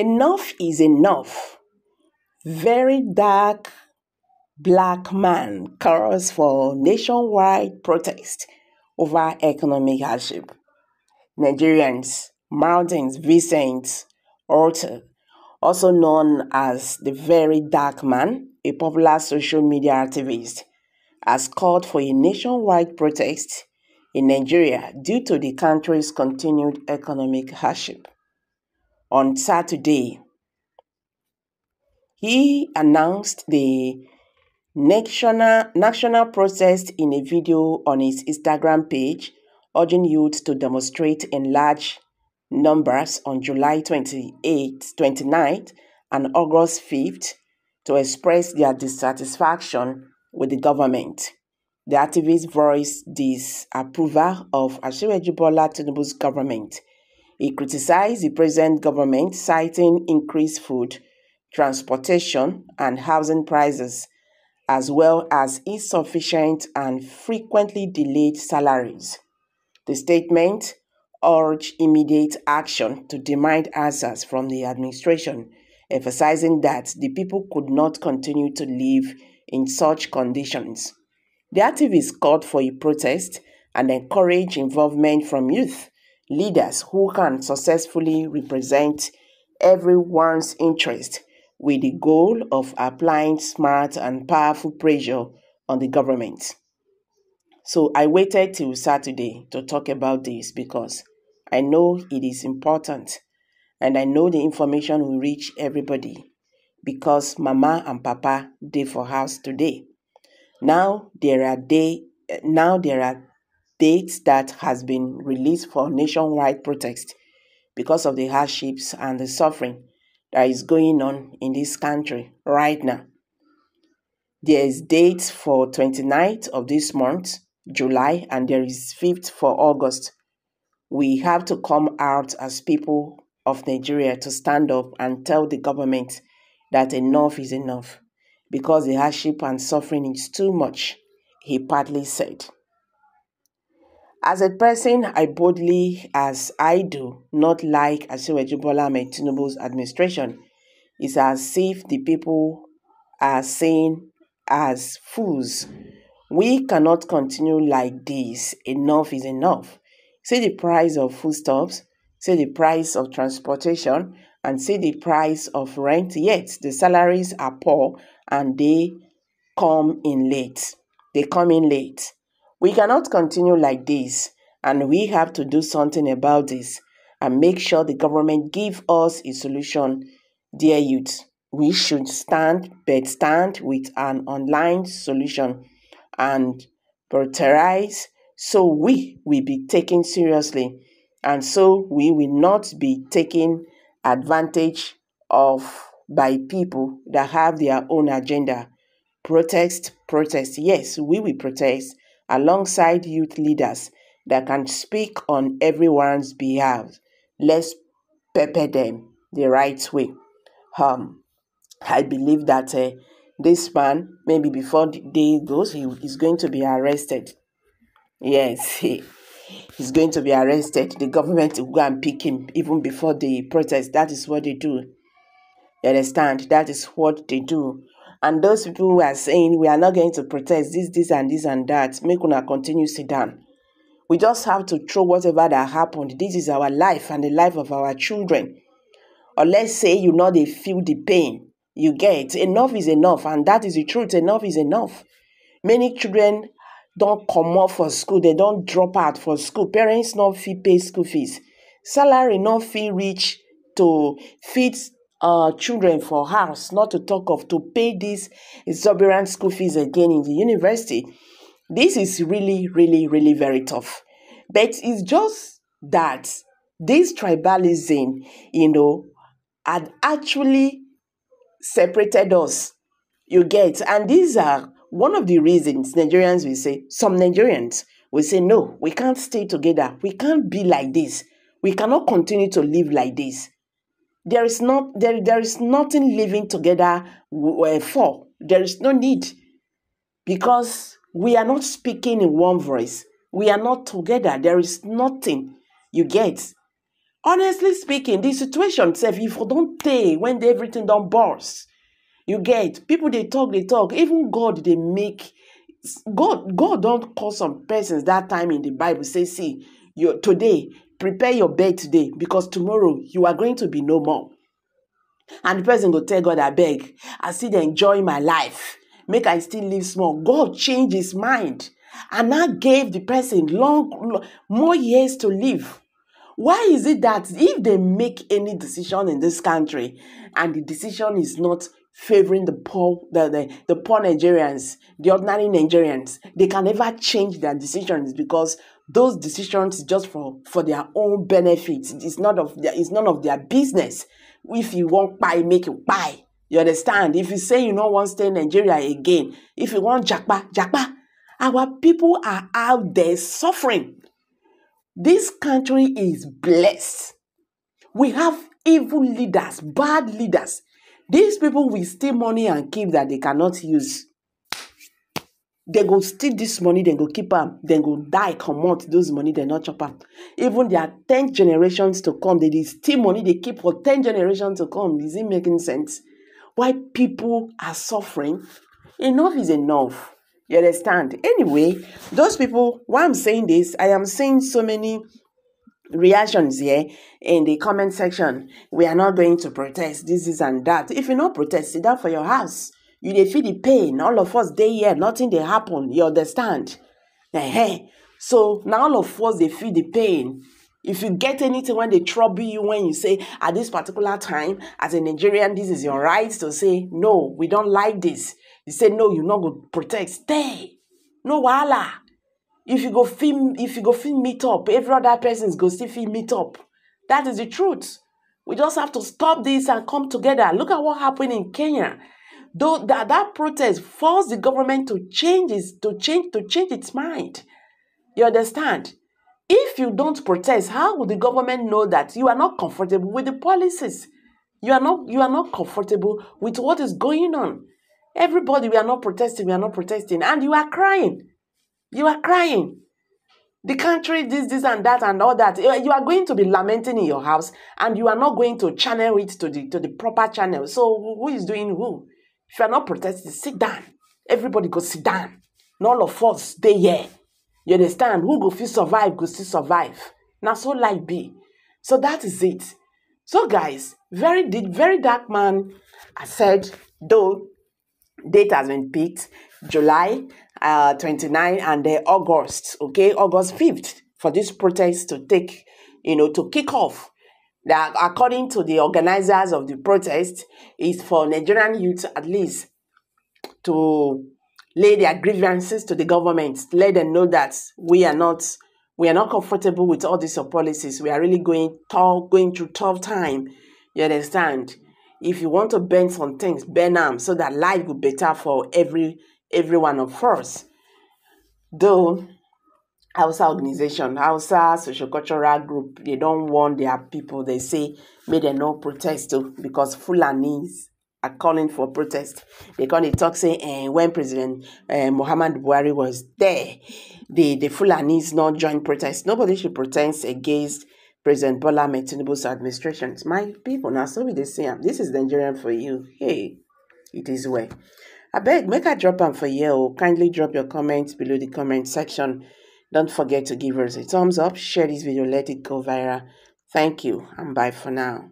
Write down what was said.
Enough is enough. Very dark black man calls for nationwide protest over economic hardship. Nigerians, Martins Vincent Otse, also known as the Very Dark Man, a popular social media activist, has called for a nationwide protest in Nigeria due to the country's continued economic hardship. On Saturday, he announced the national, national protest in a video on his Instagram page, urging youth to demonstrate in large numbers on July 28th, 29th, and August 5th to express their dissatisfaction with the government. The activists voiced disapproval of Asiwaju Bola Tinubu's government. He criticized the present government, citing increased food, transportation, and housing prices, as well as insufficient and frequently delayed salaries. The statement urged immediate action to demand answers from the administration, emphasizing that the people could not continue to live in such conditions. The activists called for a protest and encouraged involvement from youth leaders who can successfully represent everyone's interest with the goal of applying smart and powerful pressure on the government. So I waited till Saturday to talk about this because I know it is important and I know the information will reach everybody because mama and papa did for house today. Now there are day now there are dates that has been released for nationwide protest because of the hardships and the suffering that is going on in this country right now. There is date for 29th of this month, July, and there is 5th for August. We have to come out as people of Nigeria to stand up and tell the government that enough is enough because the hardship and suffering is too much, he partly said. As a person, I boldly, as I do, not like Asiwaju Bola Tinubu's administration. It's as if the people are saying as fools. We cannot continue like this. Enough is enough. See the price of foodstuffs, see the price of transportation, and see the price of rent. Yet the salaries are poor and they come in late. They come in late. We cannot continue like this, and we have to do something about this and make sure the government give us a solution, dear youth. We should stand, but stand with an online solution and prioritize so we will be taken seriously and so we will not be taken advantage of by people that have their own agenda. Protest, protest. Yes, we will protest alongside youth leaders that can speak on everyone's behalf. Let's pepper them the right way. Um, I believe that uh, this man, maybe before the day goes, he is going to be arrested. Yes, he, he's going to be arrested. The government will go and pick him even before the protest. That is what they do. You understand? That is what they do. And those people who are saying we are not going to protest this, this, and this and that, make una continue sit down. We just have to throw whatever that happened. This is our life and the life of our children. Or let's say you know they feel the pain. You get enough is enough, and that is the truth. Enough is enough. Many children don't come off for school, they don't drop out for school. Parents not fee pay school fees. Salary not fee reach to feed uh, children for house, not to talk of to pay these exorbitant school fees again in the university. This is really, really, really very tough. But it's just that this tribalism, you know, had actually separated us. You get, and these are one of the reasons Nigerians will say, some Nigerians will say, no, we can't stay together. We can't be like this. We cannot continue to live like this there is not there, there is nothing living together uh, for. There is no need. Because we are not speaking in one voice. We are not together. There is nothing you get. Honestly speaking the situation sef if you don't tey when everything don burst you get. People they talk they talk. Even god they make god god don't call some persons that time in the bible say see you today prepare your bed today because tomorrow you are going to be no more. And the person go tell god I beg, i still enjoy my life. Make i still live small. God change his mind. And now gave the person long, long more years to live. Why is it that if they make any decision in this country and the decision is not favoring the poor the, the, the poor nigerians the ordinary nigerians they can never change their decisions because those decisions just for for their own benefit. It's not of their it's none of their business. If you want buy make you buy you understand? If you say you no wan stay in nigeria again if you want japa japa. Our people are out there suffering. This country is blessed. We have evil leaders bad leaders. These people will steal money and keep that they cannot use they go steal this money dem go keep am dem go die comot those money dem no chop am. Even their ten generations to come they steal money dey keep for ten generations to come. Is it making sense? Why people are suffering? Enough is enough. You understand? Anyway those people why i'm saying this i am seeing so many reactions here in the comment section. We are not going to protest this is and that. If you not protest sit down for your house you dey feel the pain all of us dey here nothing dey happen you understand? Uh-huh. so na all of us dey feel the pain. If you get anything when they trouble you when you say at this particular time as a nigerian this is your right to say no we don't like this you say no you no go protect. Stay. No wahala. If you go fit if you go fit meet up every other person go still fit meet up. That is the truth. We just have to stop this and come together. Look at what happened in kenya though that, that protest forced the government to change its to change to change its mind. You understand? If you don't protest how will the government know that you are not comfortable with the policies? You are not you are not comfortable with what is going on. Everybody we are not protesting we are not protesting. And you are crying. You are crying. The country this this and that and all that eh, you are going to be lamenting in your house and you are not going to channel it to the to the proper channel. So who is doing who if you are not protesting, sit down. Everybody go sit down. None of us stay here. You understand? Who go fit survive, go still survive. Now so life be. So that is it. So guys, very very dark man. I said though date has been picked July uh 29 and uh, August, okay, August 5th for this protest to take, you know, to kick off that according to the organizers of the protest is for Nigerian youth at least to lay their grievances to the government, let them know that we are not we are not comfortable with all these policies. We are really going tough, going through tough time. You understand? If you want to bend some things, bend them so that life will be better for every every one of us. Though Hausa organization, Hausa social cultural group, they don't want their people. They say, may they no protest too, because Fulanis are calling for protest. They can't talk say, eh, when President uh, Muhammad Buhari was there, the, the Fulanis not join protest. Nobody should protest against President Bola Tinubu's administration. My people, now so we they say, this is Nigerian for you. Hey, it is well. I beg, make a drop on for you. Kindly drop your comments below the comment section. Don't forget to give us a thumbs up, share this video, let it go viral. Thank you, and bye for now.